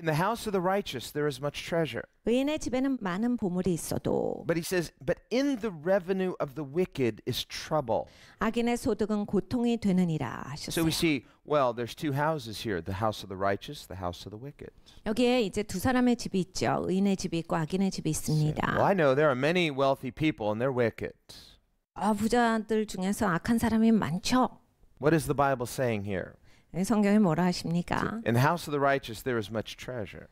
In the house of the righteous there is much treasure. 의인의 집에는 많은 보물이 있어도 But he says, but in the revenue of the wicked is trouble. 악인의 소득은 고통이 되느니라 So 하셨어요. we see, well, there's two houses here the house of the righteous, the house of the wicked. 여기에 이제 두 사람의 집이 있죠. 의인의 집이 있고 악인의 집이 Well, 있습니다. I know there are many wealthy people and they're wicked. 아, 부자들 중에서 악한 사람이 많죠. What is the Bible saying here? 성경이 뭐라 하십니까? In the house of the righteous there is much treasure.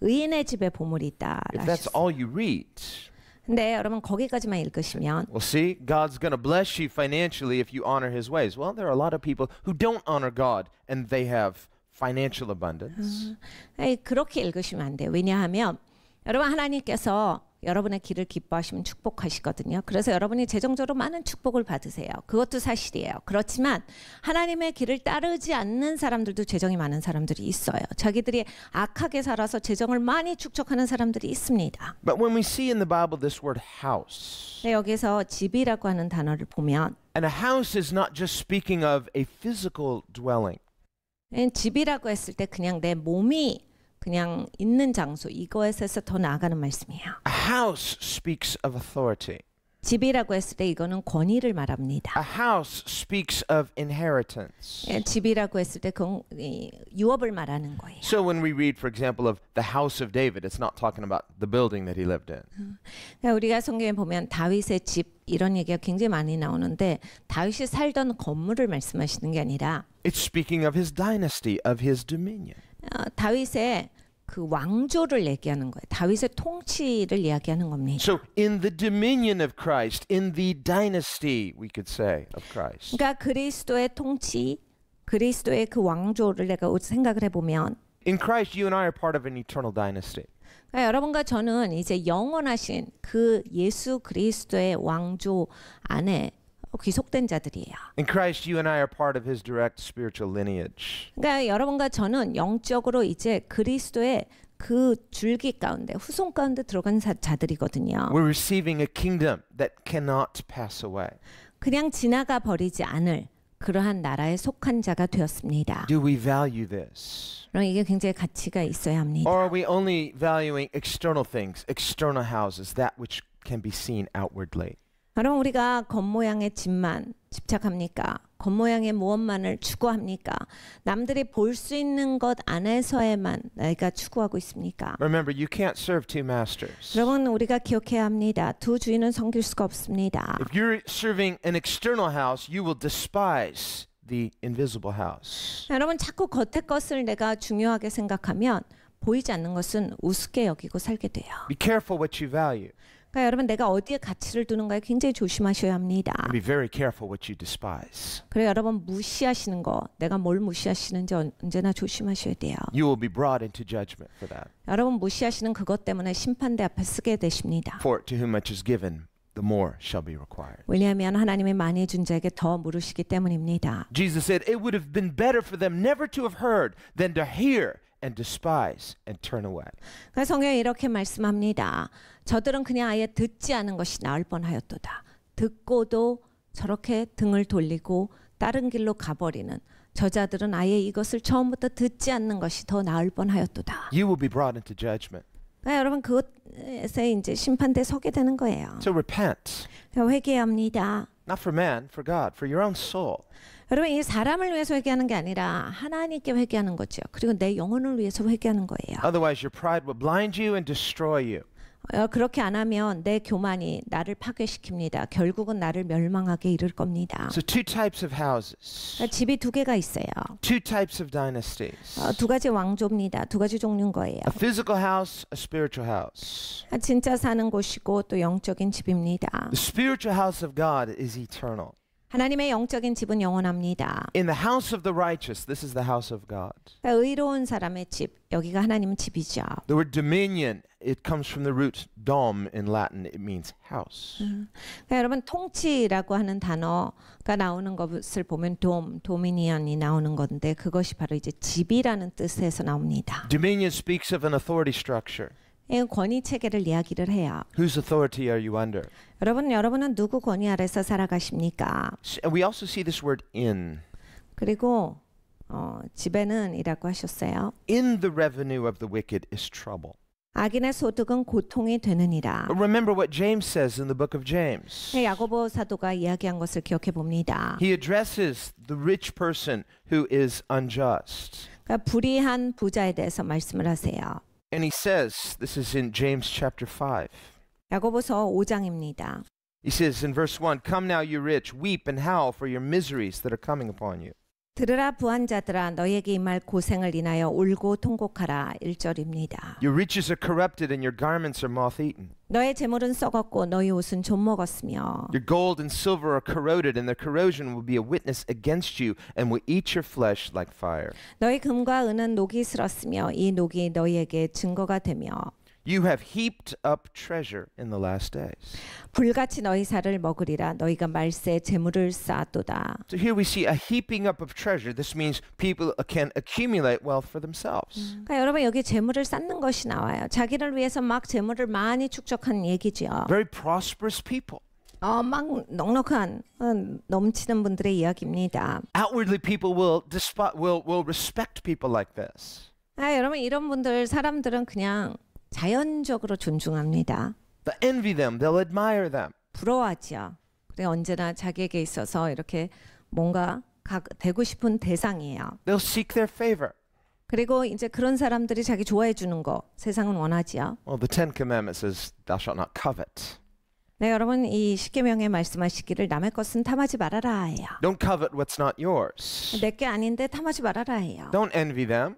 의인의 집에 보물이 있다. If that's all you read, 근데 여러분 거기까지만 읽으시면 well, see, God's going to bless you financially if you honor his ways. Well, there are a lot of people who don't honor God and they have financial abundance. 에이, 그렇게 읽으시면 안 돼요. 왜냐하면 여러분 하나님께서 여러분의 길을 기뻐하시면 축복하시거든요. 그래서 여러분이 재정적으로 많은 축복을 받으세요. 그것도 사실이에요. 그렇지만 하나님의 길을 따르지 않는 사람들도 재정이 많은 사람들이 있어요. 자기들이 악하게 살아서 재정을 많이 축적하는 사람들이 있습니다. But when we see in the Bible this word house, 근데 여기서 집이라고 하는 단어를 보면 and a house is not just speaking of a physical dwelling. 에, 집이라고 했을 때 그냥 내 몸이 그냥 있는 장소 이거에서 더 나아가는 말씀이에요. A house speaks of authority. 집이라고 했을 때 이거는 권위를 말합니다. A house speaks of inheritance. 예, 집이라고 했을 때 그, 이, 유업을 말하는 거예요. So when we read, for example, of the house of David, it's not talking about the building that he lived in. 그러니까 우리가 성경에 보면 다윗의 집 이런 얘기가 굉장히 많이 나오는데 다윗이 살던 건물을 말씀하시는 게 아니라 It's speaking of his dynasty, of his dominion. 어, 다윗의 그 왕조를 얘기하는 거예요. 다윗의 통치를 이야기하는 겁니다. So in the dominion of Christ, in the dynasty, we could say, of Christ. 그러니까 그리스도의 통치, 그리스도의 그 왕조를 내가 생각을 해보면 In Christ, you and I are part of an eternal dynasty. 그러니까 여러분과 저는 이제 영원하신 그 예수 그리스도의 왕조 안에 귀속된 자들이에요. In Christ, you and I are part of his direct spiritual lineage. 그러니까 여러분과 저는 영적으로 이제 그리스도의 그 줄기 가운데 후손 가운데 들어간 자, 자들이거든요. We're receiving a kingdom that cannot pass away. 그냥 지나가 버리지 않을 그러한 나라에 속한 자가 되었습니다. Do we value this? 그럼 이게 굉장히 가치가 있어야 합니다. Or are we only valuing external things, external houses, that which can be seen outwardly? 여러분 우리가 겉모양의 집만 집착합니까? 겉모양의 무엇만을 추구합니까? 남들이 볼 수 있는 것 안에서에만 내가 추구하고 있습니까? Remember, you can't serve two masters. 여러분 우리가 기억해야 합니다. 두 주인은 섬길 수가 없습니다. If you're serving an external house, you will despise the invisible house. 여러분 자꾸 겉의 것을 내가 중요하게 생각하면 보이지 않는 것은 우습게 여기고 살게 돼요. Be careful what you value. 그러니까 여러분 내가 어디에 가치를 두는가에 굉장히 조심하셔야 합니다. And be very careful what you despise. 그래 여러분 무시하시는 거, 내가 뭘 무시하시는지 언- 언제나 조심하셔야 돼요. You will be brought into judgment for that. 여러분 무시하시는 그것 때문에 심판대 앞에 쓰게 되십니다. For to whom much is given, the more shall be required. 왜냐하면 하나님이 많이 준 자에게 더 물으시기 때문입니다. Jesus said, It would have been better for them never to have heard than to hear and despise and turn away. 그러니까 성경이 이렇게 말씀합니다. 저들은 그냥 아예 듣지 않은 것이 나을 뻔하였도다. 듣고도 저렇게 등을 돌리고 다른 길로 가버리는 저자들은 아예 이것을 처음부터 듣지 않는 것이 더 나을 뻔하였도다. You will be brought into judgment. 그러니까 여러분 그것에서 이제 심판대 서게 되는 거예요. So repent, 그러니까 회개해야 합니다. not for man, for God, for your own soul. 여러분 이 사람을 위해서 회개하는 게 아니라 하나님께 회개하는 거죠. 그리고 내 영혼을 위해서 회개하는 거예요. Otherwise, your pride will blind you and destroy you. 어, 그렇게 안 하면 내 교만이 나를 파괴시킵니다. 결국은 나를 멸망하게 이를 겁니다. So, two types of houses, 그러니까 집이 두 개가 있어요. two types of dynasties 어, 두 가지 왕조입니다. 두 가지 종류인 거예요. a physical house, a spiritual house. 아, 진짜 사는 곳이고 또 영적인 집입니다. The spiritual house of God is eternal. 하나님의 영적인 집은 영원합니다. In the house of the righteous, this is the house of God. 그러니까 의로운 사람의 집, 여기가 하나님 집이죠. The word dominion, it comes from the root dom in Latin. It means house. 그러니까 여러분 통치라고 하는 단어가 나오는 것을 보면 돔, 도미니언이 나오는 건데 그것이 바로 이제 집이라는 뜻에서 나옵니다. Dominion speaks of an authority structure. 이 권위 체계를 이야기를 해요. Whose authority are you under? 여러분, 여러분은 누구 권위 아래서 살아가십니까? We also see this word in. 그리고 어, 집에는이라고 하셨어요. In the revenue of the wicked is trouble. 악인의 소득은 고통이 되느니라. Remember what James says in the book of James. 네, 야고보 사도가 이야기한 것을 기억해 봅니다. He addresses the rich person who is unjust. 그러니까 불의한 부자에 대해서 말씀을 하세요. And he says, this is in James chapter 5. 야고보서 5장입니다. He says in verse 1 Come now, you rich, weep and howl for your miseries that are coming upon you. 들으라 부한자들아 너에게 임할 고생을 인하여 울고 통곡하라 1절입니다. Your riches are corrupted and your garments are moth eaten. 너의 재물은 썩었고 너희 옷은 좀 먹었으며 Your gold and silver are corroded, and their corrosion will be a witness against you and will eat your flesh like fire. 너희 금과 은은 녹이 슬었으며 이 녹이 너희에게 증거가 되며 You have heaped up treasure in the last days. 불같이 너희 살을 먹으리라 너희가 말세 재물을 쌓았도다. So here we see a heaping up of treasure. This means people can accumulate wealth for themselves. 그러니까 여러분 여기 재물을 쌓는 것이 나와요. 자기를 위해서 막 재물을 많이 축적한 얘기죠. Very prosperous people. 어, 막 넉넉한 어, 넘치는 분들의 이야기입니다. Outwardly, people will, despi- will, will respect people like this. 아, 여러분 이런 분들 사람들은 그냥 자연적으로 존중합니다. They'll envy them, they'll admire them. 부러워하지요. 그래 언제나 자기에게 있어서 이렇게 뭔가 가, 되고 싶은 대상이에요. They'll seek their favor. 그리고 이제 그런 사람들이 자기 좋아해 주는 거 세상은 원하지요. Well, the Ten Commandments says, Thou shalt not covet. 네, 여러분 이 십계명에 말씀하시기를 남의 것은 탐하지 말아라 해요. Don't covet what's not yours. 내게 아닌데 탐하지 말아라 해요. Don't envy them.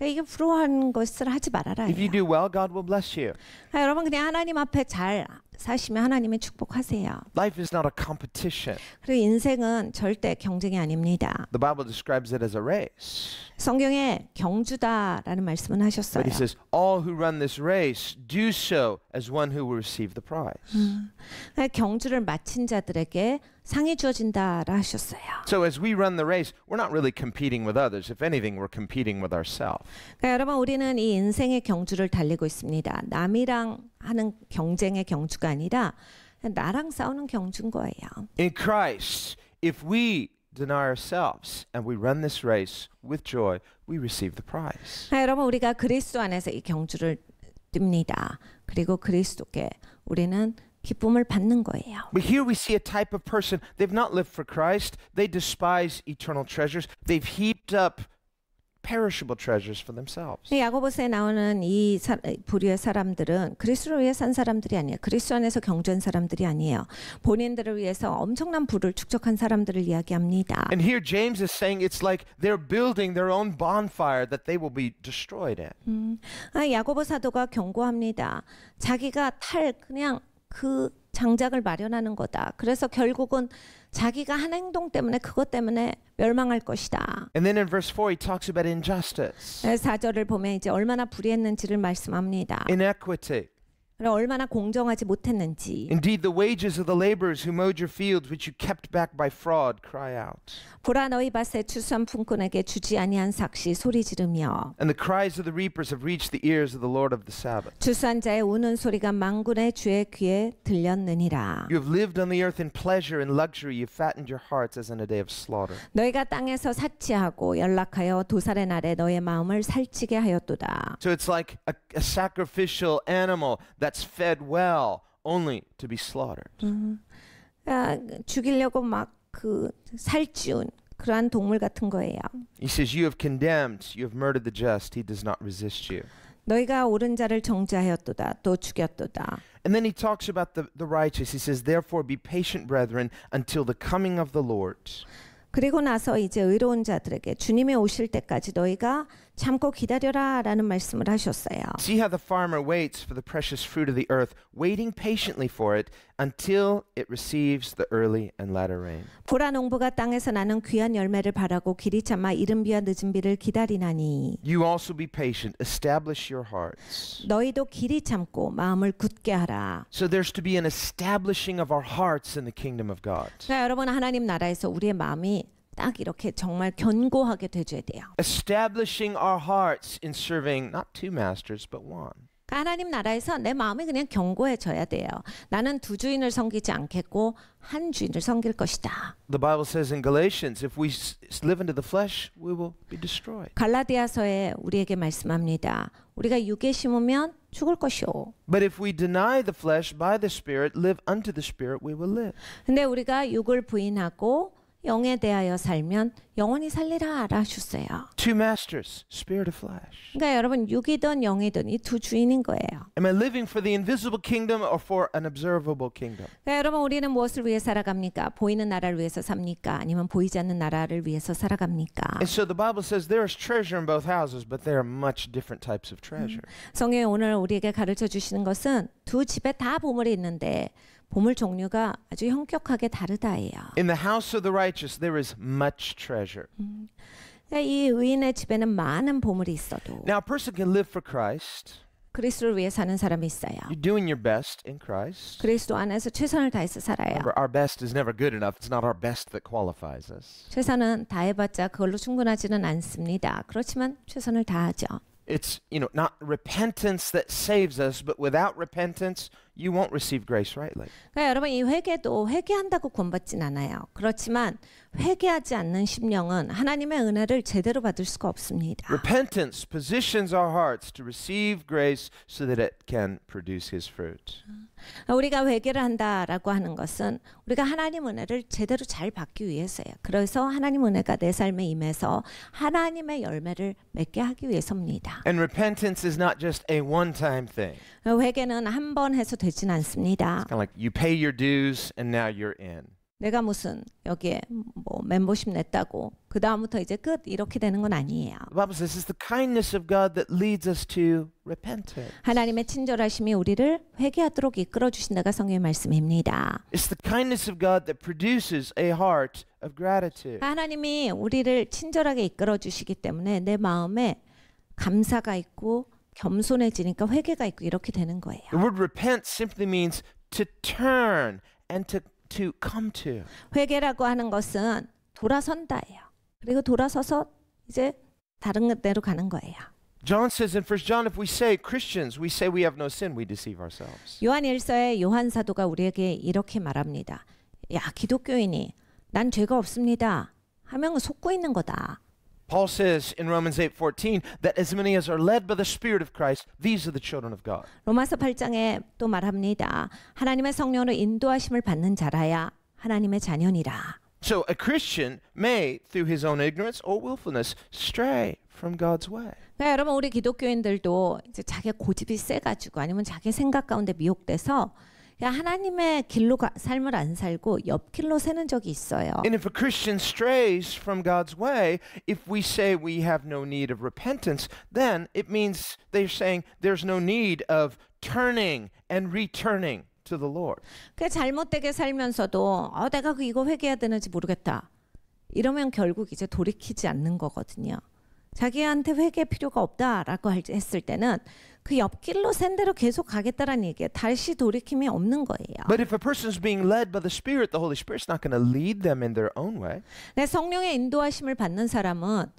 그러니까 이게 부러워하는 것을 하지 말아라 If you do well, God will bless you. 아, 여러분 그냥 하나님 앞에 잘 사시면 하나님이 축복하세요. Life is not a competition. 그리고 인생은 절대 경쟁이 아닙니다. The Bible describes it as a race. 성경에 경주다라는 말씀은 하셨어요. But he says, All who run this race do so as one who will receive the prize. 그러니까 경주를 마친 자들에게 상이 주어진다라 하셨어요. So as we run the race, we're not really competing with others. If anything, we're competing with ourselves. 그러니까 여러분 우리는 이 인생의 경주를 달리고 있습니다. 남이랑 하는 경쟁의 경주가 아니라 나랑 싸우는 경주인 거예요. In Christ, if we deny ourselves and we run this race with joy, we receive the prize. 그러니까 여러분 우리가 그리스도 안에서 이 경주를 뜁니다. 그리고 그리스도께 우리는 기쁨을 받는 거예요. But here we see a type of person, they've not lived for Christ, they despise eternal treasures, they've heaped up perishable treasures for themselves. 이 야고보서에 나오는 이 사, 부류의 사람들은 그리스도를 위해 산 사람들이 아니에요. 그리스도 안에서 경주한 사람들이 아니에요. 본인들을 위해서 엄청난 부를 축적한 사람들을 이야기합니다. And here James is saying it's like they're building their own bonfire that they will be destroyed at. 아, 야고보 사도가 경고합니다. 자기가 탈 그냥 그 장작을 마련하는 거다. 그래서 결국은 자기가 한 행동 때문에 그것 때문에 멸망할 것이다. And then in verse 4, he talks about injustice, 4절을 보면 이제 얼마나 불의했는지를 말씀합니다. inequity. 얼마나 공정하지 못했는지. Indeed, the wages of the laborers who mowed your fields, which you kept back by fraud, cry out. 보라 너희 밭에 추수한 품꾼에게 주지 아니한 삭시 소리 지르며 And the cries of the reapers have reached the ears of the Lord of the Sabbath. 추수한 자의 우는 소리가 망군의 주의 귀에 들렸느니라. You have lived on the earth in pleasure and luxury. You fattened your hearts as in a day of slaughter. 너희가 땅에서 사치하고 연락하여 도살의 날에 너의 마음을 살찌게 하였도다. So it's like a, a sacrificial animal that's fed well, only to be slaughtered. 아, 죽이려고 막 그 살찌운 그러한 동물 같은 거예요. He says, You have condemned, you have murdered the just. He does not resist you. 너희가 옳은 자를 정죄하였도다. 또 죽였도다. And then he talks about the, the righteous. He says, Therefore be patient, brethren, until the coming of the Lord. 그리고 나서 이제 의로운 자들에게 주님이 오실 때까지 너희가 참고 기다려라라는 말씀을 하셨어요. See how the farmer waits for the precious fruit of the earth, waiting patiently for it until it receives the early and latter rain. 보라 농부가 땅에서 나는 귀한 열매를 바라고 길이 참아 이른 비와 늦은 비를 기다리나니 You also be patient, establish your hearts. 너희도 길이 참고 마음을 굳게 하라. So there's to be an establishing of our hearts in the kingdom of God. 자, 여러분 하나님 나라에서 우리의 마음이 딱 이렇게 정말 견고하게 돼줘야 돼요. Establishing our hearts in serving not two masters, but one. 그러니까 하나님 나라에서 내 마음이 그냥 견고해져야 돼요. 나는 두 주인을 섬기지 않겠고 한 주인을 섬길 것이다. The Bible says in Galatians, if we live into the flesh, we will be destroyed. 갈라디아서에 우리에게 말씀합니다. 우리가 육에 심으면 죽을 것이오. But if we deny the flesh by the Spirit, live unto the Spirit, we will live. 근데 우리가 육을 부인하고 영에 대하여 살면 영원히 살리라 하셨어요. Two masters, spirit of flesh. 그러니까 여러분 육이든 영이든 이 두 주인인 거예요. Am I living for the invisible kingdom or for an observable kingdom? 그러니까 여러분 우리는 무엇을 위해 살아갑니까? 보이는 나라를 위해서 삽니까? 아니면 보이지 않는 나라를 위해서 살아갑니까? And so the Bible says there is treasure in both houses, but there are much different types of treasure. 성경이 오늘 우리에게 가르쳐 주시는 것은 두 집에 다 보물이 있는데 보물 종류가 아주 현격하게 다르다예요. In the house of the righteous, there is much treasure. 그러니까 이 의인의 집에는 많은 보물이 있어도 Now, a person can live for Christ. 그리스도를 위해 사는 사람이 있어요. You're doing your best in Christ. 그리스도 안에서 최선을 다해서 살아요. Remember, our best is never good enough. It's not our best that qualifies us. 최선은 다해봤자 그걸로 충분하지는 않습니다. 그렇지만 최선을 다하죠. It's, you know, not repentance that saves us, but without repentance, you won't receive grace rightly. 그러니까 여러분 이 회개도 회개한다고 구원받진 않아요. 그렇지만 회개하지 않는 심령은 하나님의 은혜를 제대로 받을 수가 없습니다. Repentance positions our hearts to receive grace so that it can produce his fruit. 우리가 회개를 한다라고 하는 것은 우리가 하나님 은혜를 제대로 잘 받기 위해서예요. 그래서 하나님 은혜가 내 삶에 임해서 하나님의 열매를 맺게 하기 위해서입니다. And repentance is not just a one time thing. 회개는 한 번 해서 되진 않습니다. Kind of like you pay your dues and now you're in. 내가 무슨 여기에 뭐 멤버십 냈다고 그 다음부터 이제 끝 이렇게 되는 건 아니에요. The Bible says it's the kindness of God that leads us to repentance. 하나님의 친절하심이 우리를 회개하도록 이끌어 주신다가 성경의 말씀입니다. It's the kindness of God that produces a heart of gratitude. 하나님이 우리를 친절하게 이끌어 주시기 때문에 내 마음에 감사가 있고 겸손해지니까 회개가 있고 이렇게 되는 거예요. The word repent simply means to turn and to, to come to. 회개라고 하는 것은 돌아선다예요. 그리고 돌아서서 이제 다른 데로 가는 거예요. John says in 1 John, if we say Christians, we say we have no sin, we deceive ourselves. 요한 1서의 요한 사도가 우리에게 이렇게 말합니다. 야, 기독교인이 난 죄가 없습니다. 하면 속고 있는 거다. Paul says in Romans 8:14 that as many as are led by the Spirit of Christ, these are the children of God. 로마서 8장에 또 말합니다. 하나님의 성령으로 인도하심을 받는 자라야 하나님의 자녀니라. So a Christian may, through his own ignorance or willfulness, stray from God's way. 그러니까 여러분 우리 기독교인들도 이제 자기 고집이 세 가지고 아니면 자기 생각 가운데 미혹돼서 하나님의 길로 가, 삶을 안 살고 옆길로 새는 적이 있어요. And if a Christian strays from God's way, if we say we have no need of repentance, then it means they're saying there's no need of turning and returning to the Lord. 그 잘못되게 살면서도 어, 내가 그 이거 회개해야 되는지 모르겠다. 이러면 결국 이제 돌이키지 않는 거거든요. 자기한테 회개 필요가 없다라고 할- 했을 때는 그 옆길로 샌 대로 계속 가겠다라는 얘기예요. 다시 돌이킴이 없는 거예요. But if a person's being led by the Spirit, the Holy Spirit's not going to lead them in their own way. 내 성령의 인도하심을 받는 사람은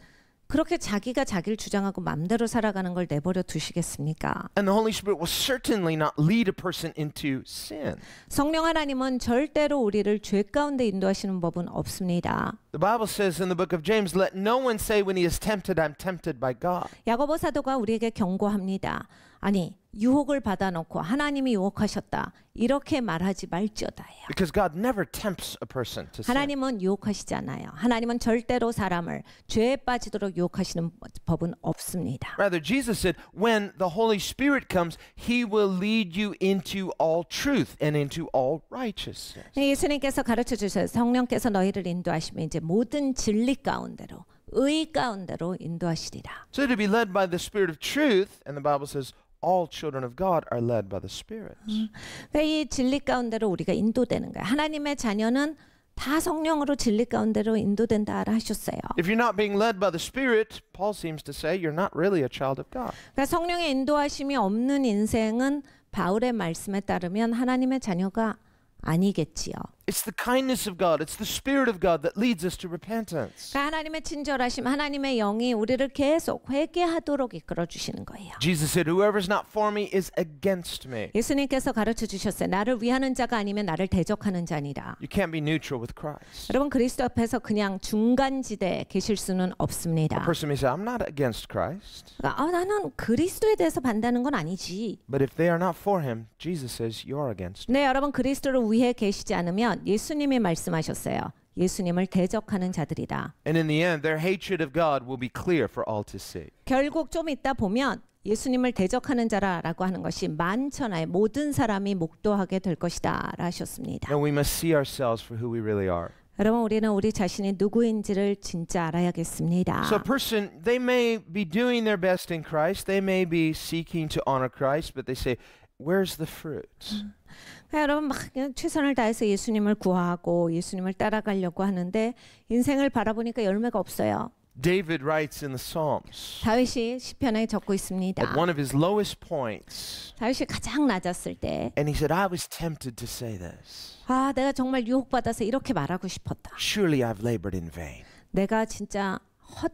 그렇게 자기가 자기를 주장하고 맘대로 살아가는 걸 내버려 두시겠습니까? And the Holy Spirit will certainly not lead a person into sin. 성령 하나님은 절대로 우리를 죄 가운데 인도하시는 법은 없습니다. The Bible says in the book of James, let no one say when he is tempted, I'm tempted by God. 야고보 사도가 우리에게 경고합니다. 아니 유혹을 받아놓고 하나님이 유혹하셨다 이렇게 말하지 말지어다요. Because God never tempts a person to sin. 하나님은 유혹하시지 않아요. 하나님은 절대로 사람을 죄에 빠지도록 유혹하시는 법은 없습니다. Rather, Jesus said, when the Holy Spirit comes, he will lead you into all truth and into all righteousness. 예수님께서 가르쳐 주셔서 성령께서 너희를 인도하시면 이제 모든 진리 가운데로 의 가운데로 인도하시리라. So to be led by the Spirit of truth, and the Bible says, all children of God are led by the Spirit. 그러니까 이 진리 가운데로 우리가 인도되는 거예요. 하나님의 자녀는 다 성령으로 진리 가운데로 인도된다 하셨어요. If you're not being led by the Spirit, Paul seems to say, you're not really a child of God. 그러니까 성령의 인도하심이 없는 인생은 바울의 말씀에 따르면 하나님의 자녀가 아니겠지요. It's the kindness of God, it's the Spirit of God that leads us to repentance. 그러니까 하나님의 친절하심, 하나님의 영이 우리를 계속 회개하도록 이끌어 주시는 거예요. Jesus said, Whoever's not for me is against me. 예수님께서 가르쳐 주셨어요. 나를 위하는 자가 아니면 나를 대적하는 자니라. You can't be neutral with Christ. 여러분 그리스도 앞에서 그냥 중간 지대에 계실 수는 A 없습니다. person may say, I'm not against Christ. 그러니까 아, 나는 그리스도에 대해서 반다는 건 아니지. But if they are not for him, Jesus says, You're against me. 네, 여러분 그리스도를 위해 계시지 않으면 예수님이 말씀하셨어요. 예수님을 대적하는 자들이다. And in the end, their hatred of God will be clear for all to see. 결국 좀 있다 보면 예수님을 대적하는 자라라고 하는 것이 만천하에 모든 사람이 목도하게 될 것이다라 하셨습니다. And we must see ourselves for who we really are. 여러분 우리는 우리 자신이 누구인지를 진짜 알아야겠습니다. So a person, they may be doing their best in Christ, they may be seeking to honor Christ, but they say, Where's the fruit? 그러니까 여러분 막 최선을 다해서 예수님을 구하고 예수님을 따라가려고 하는데 인생을 바라보니까 열매가 없어요. David writes in the Psalms 다윗이 시편에 적고 있습니다. at one of his lowest points, 다윗이 가장 낮았을 때, and he said, I was tempted to say this. 아, 내가 정말 유혹받아서 이렇게 말하고 싶었다. Surely I've labored in vain. 내가 진짜 헛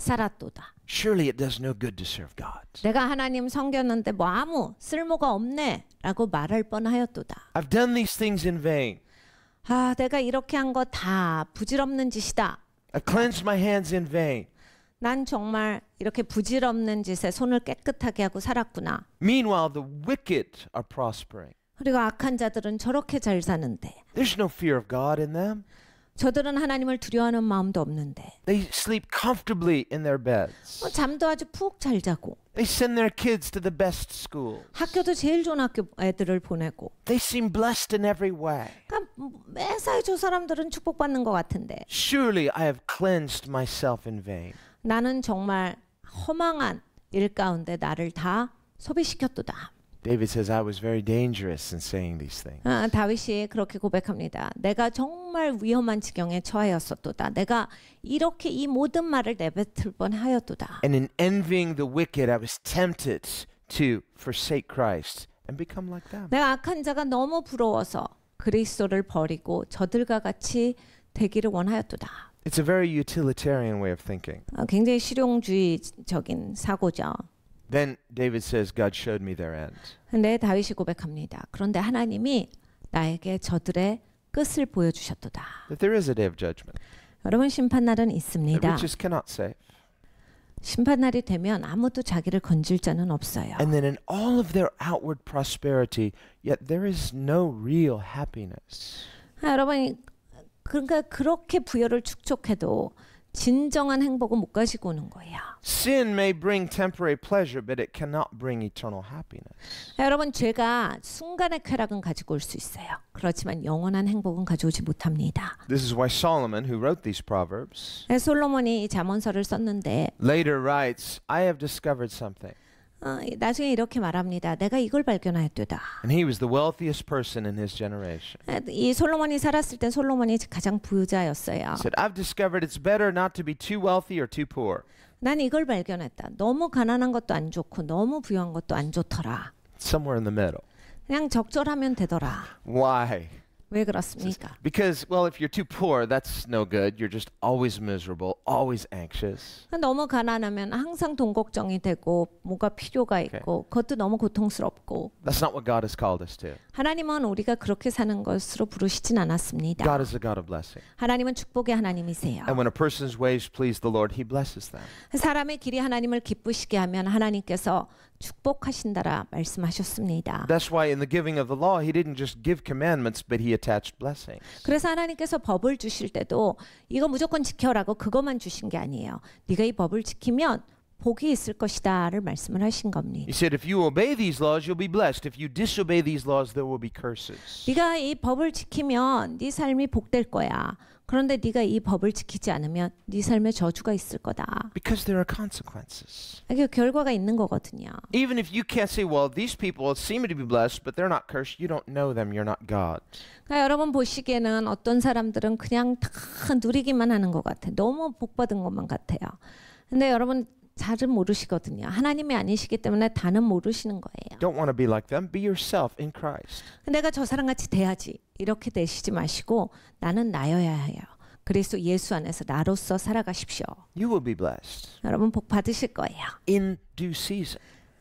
살았도다. Surely it does no good to serve God. 내가 하나님 섬겼는데 뭐 아무 쓸모가 없네라고 말할 뻔하였도다. I've done these things in vain. 아, 내가 이렇게 한 거 다 부질없는 짓이다. I've cleansed my hands in vain. 난 정말 이렇게 부질없는 짓에 손을 깨끗하게 하고 살았구나. Meanwhile, the wicked are prospering. 그리고 악한 자들은 저렇게 잘 사는데 There's no fear of God in them. 저들은 하나님을 두려워하는 마음도 없는데 They sleep comfortably in their beds. 어, 잠도 아주 푹 잘 자고 They send their kids to the best schools. 학교도 제일 좋은 학교 애들을 보내고 They seem blessed in every way. 그러니까 매사에 저 사람들은 축복받는 것 같은데 Surely I have cleansed myself in vain. 나는 정말 허망한 일 가운데 나를 다 소비시켰도다. David says, I was very dangerous in saying these things. 아, 다윗이 그렇게 고백합니다. 내가 정말 위험한 지경에 처하였었도다. 내가 이렇게 이 모든 말을 내뱉을 뻔하였도다. And in envying the wicked, I was tempted to forsake Christ and become like them. 내가 악한 자가 너무 부러워서 그리스도를 버리고 저들과 같이 되기를 원하였도다. It's a very utilitarian way of thinking. 어, 굉장히 실용주의적인 사고죠. Then David says, God showed me their end. 근데 다윗이 고백합니다. 그런데 하나님이 나에게 저들의 끝을 보여주셨도다. That there is a day of judgment. 여러분 심판 날은 That 있습니다. riches cannot save. 심판 날이 되면 아무도 자기를 건질 자는 없어요. And then in all of their outward prosperity, yet there is no real happiness. 아, 여러분 그러니까 그렇게 부여를 축적해도 진정한 행복은 못 가지고 오는 거예요. Sin may bring temporary pleasure, but it cannot bring eternal happiness. 아, 여러분 죄가 순간의 쾌락은 가지고 올 수 있어요. 그렇지만 영원한 행복은 가져오지 못합니다. This is why Solomon, who wrote these proverbs, 네, 솔로몬이 이 잠언서를 썼는데 later writes, I have discovered something. 어, 나중에 이렇게 말합니다. 내가 이걸 발견하였도다. And he was the wealthiest person in his generation. 아, 이 솔로몬이 살았을 땐 솔로몬이 가장 부자였어요. He said, I've discovered it's better not to be too wealthy or too poor. 난 이걸 발견했다. 너무 가난한 것도 안 좋고 너무 부유한 것도 안 좋더라. Somewhere in the middle. 그냥 적절하면 되더라. Why? 왜 그렇습니까? Because, well, if you're too poor, that's no good. You're just always miserable, always anxious. 너무 가난하면 항상 돈 걱정이 되고 뭐가 필요가 있고 그것도 너무 고통스럽고 That's not what God has called us to. 하나님은 우리가 그렇게 사는 것으로 부르시진 않았습니다. God is a God of blessing. 하나님은 축복의 하나님이세요. And when a person's ways please the Lord, he blesses them. 사람의 길이 하나님을 기쁘시게 하면 하나님께서 축복하신다라 말씀하셨습니다. That's why in the giving of the law, he didn't just give commandments, but he attached blessings. 그래서 하나님께서 법을 주실 때도 이거 무조건 지켜라고 그것만 주신 게 아니에요. 네가 이 법을 지키면 복이 있을 것이다를 말씀을 하신 겁니다. He said, if you obey these laws, you'll be blessed. If you disobey these laws, there will be curses. 네가 이 법을 지키면 네 삶이 복될 거야. 그런데 네가 이 법을 지키지 않으면 네 삶에 저주가 있을 거다. Because there are consequences. 이게 결과가 있는 거거든요. Even if you can't say, well, these people seem to be blessed, but they're not cursed, you don't know them, you're not God. 그러니까 여러분 보시기에는 어떤 사람들은 그냥 다 누리기만 하는 것 같아. 너무 복 받은 것만 같아요. 근데 여러분 잘은 모르시거든요. 하나님이 아니시기 때문에 다는 모르시는 거예요. Don't want to be like them. Be yourself in Christ. 내가 저 사람 같이 돼야지 이렇게 되시지 마시고 나는 나여야 해요. 그리스도 예수 안에서 나로서 살아가십시오. You will be blessed 여러분 복 받으실 거예요. in due season.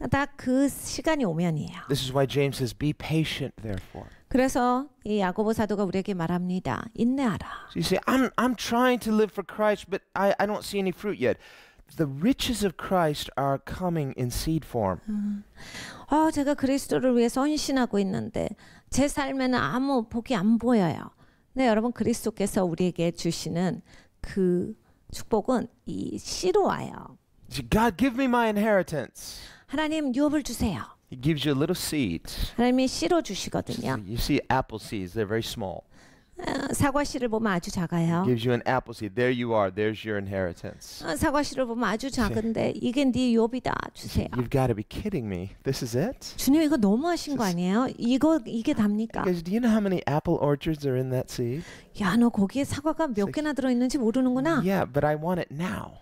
딱 그 시간이 오면이에요. This is why James says, Be patient, therefore. 그래서 이 야고보 사도가 우리에게 말합니다. 인내하라. So you say, I'm, I'm trying to live for Christ, but I, I don't see any fruit yet. The riches of Christ are coming in seed form. 어, 제가 그리스도를 위해서 헌신하고 있는데 제 삶에는 아무 복이 안 보여요. 네, 여러분 그리스도께서 우리에게 주시는 그 축복은 이 씨로 와요. God, give me my inheritance. 하나님 유업을 주세요. He gives you a little seed. 하나님이 씨로 주시거든요. You see apple seeds, they're very small. 어, 사과 씨를 보면 아주 작아요. Gives you an apple seed. There you are. There's your inheritance. 어, 사과 씨를 보면 아주 작은데 이게 네 유업이다 주세요. You've got to be kidding me. This is it? 주님 이거 너무 하신 거 아니에요? 이거 이게 답니까? Guys, do you know how many apple orchards are in that seed? 야 너 거기에 사과가 몇 개나 들어 있는지 모르는구나. Yeah, but I want it now.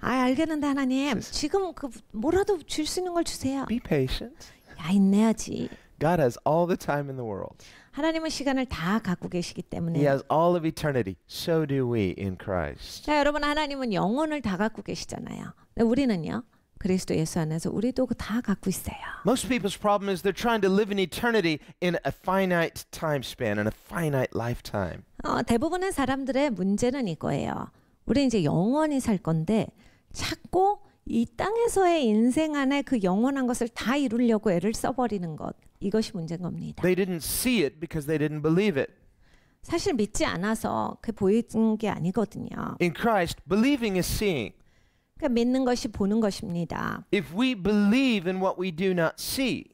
아 알겠는데 하나님 지금 그 뭐라도 줄 수 있는 걸 주세요. Be patient. 야 인내하지. God has all the time in the world. 하나님은 시간을 다 갖고 계시기 He 때문에. has all of eternity. So do we in Christ. 자 여러분 하나님은 영혼을 다 갖고 계시잖아요. 우리는요 그리스도 예수 안에서 우리도 그다 갖고 있어요. Most people's problem is they're trying to live in eternity in a finite time span, in a finite lifetime. 어, 대부분의 사람들의 문제는 이거예요. 우리 이제 영원히 살 건데 자꾸 이 땅에서의 인생 안에 그 영원한 것을 다 이루려고 애를 써버리는 것 이것이 문제인 겁니다. They didn't see it because they didn't believe it. 사실 믿지 않아서 그 보이는 게 아니거든요. In Christ, believing is seeing. 그러니까 믿는 것이 보는 것입니다. If we believe in what we do not see,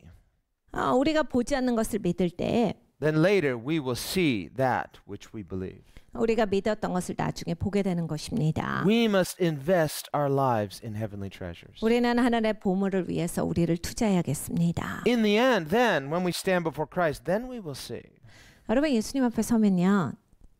어, 우리가 보지 않는 것을 믿을 때 then later we will see that which we believe. 우리가 믿었던 것을 나중에 보게 되는 것입니다. We must invest our lives in heavenly treasures. 우리는 하늘의 보물을 위해서 우리를 투자해야겠습니다. In the end, then, when we stand before Christ, then we will see. 여러분 예수님 앞에 서면요.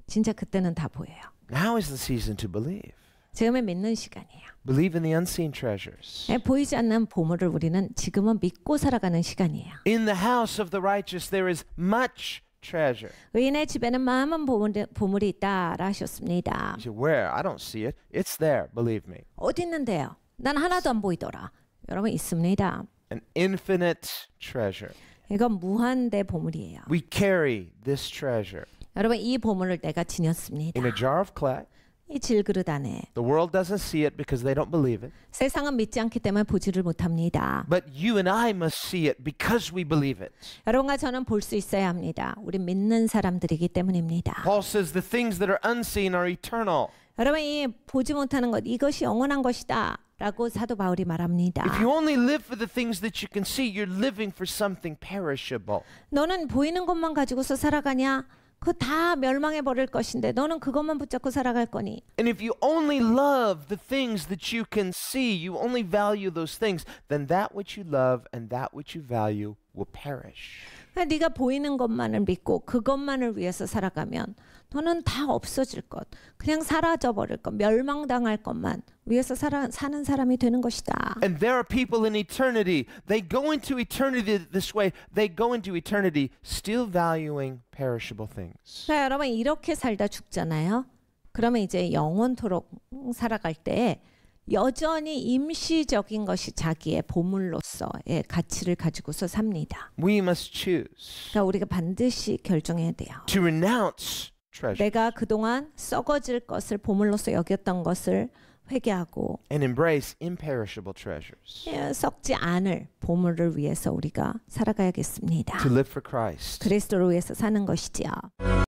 진짜 그때는 다 보여요. Now is the season to believe. 지금은 믿는 시간이에요. Believe in the unseen treasures. 네, 보이지 않는 보물을 우리는 지금은 믿고 살아가는 시간이에요. In the house of the righteous there is much treasure. 의인의 집에는 많은 보물이, 보물이 있다라 하셨습니다. Where? I don't see it. It's there, believe me. 어디 있는데요? 난 하나도 안 보이더라. 여러분 있습니다. An infinite treasure. 이건 무한대 보물이에요. We carry this treasure 여러분 이 보물을 내가 지녔습니다. in a jar of clay. 이 질그릇 안에 The world doesn't see it because they don't believe it. 세상은 믿지 않기 때문에 보지를 못합니다. But you and I must see it because we believe it. 여러분과 저는 볼 수 있어야 합니다. 우리 믿는 사람들이기 때문입니다. Paul says the things that are unseen are eternal. 여러분 이 보지 못하는 것 이것이 영원한 것이다. 라고 사도 바울이 말합니다. If you only live for the things that you can see, you're living for something perishable. 너는 보이는 것만 가지고서 살아가냐? 그거 다 멸망해 버릴 것인데 너는 그것만 붙잡고 살아갈 거니? And if you only love the things that you can see, you only value those things, then that which you love and that which you value will perish. 그러니까 네가 보이는 것만을 믿고 그것만을 위해서 살아가면 너는 다 없어질 것, 그냥 사라져 버릴 것, 멸망당할 것만 위해서 살아, 사는 사람이 되는 것이다. And there are people in eternity, they go into eternity this way, they go into eternity still valuing perishable things. 자, 여러분 이렇게 살다 죽잖아요. 그러면 이제 영원토록 살아갈 때 여전히 임시적인 것이 자기의 보물로서의 가치를 가지고서 삽니다. We must choose 그러니까 우리가 반드시 결정해야 돼요. to renounce treasure 내가 그동안 썩어질 것을 보물로서 여겼던 것을 회개하고 and embrace imperishable treasures. 예, 썩지 않을 보물을 위해서 우리가 살아가야겠습니다. To live for Christ. 그리스도를 위해서 사는 것이지요.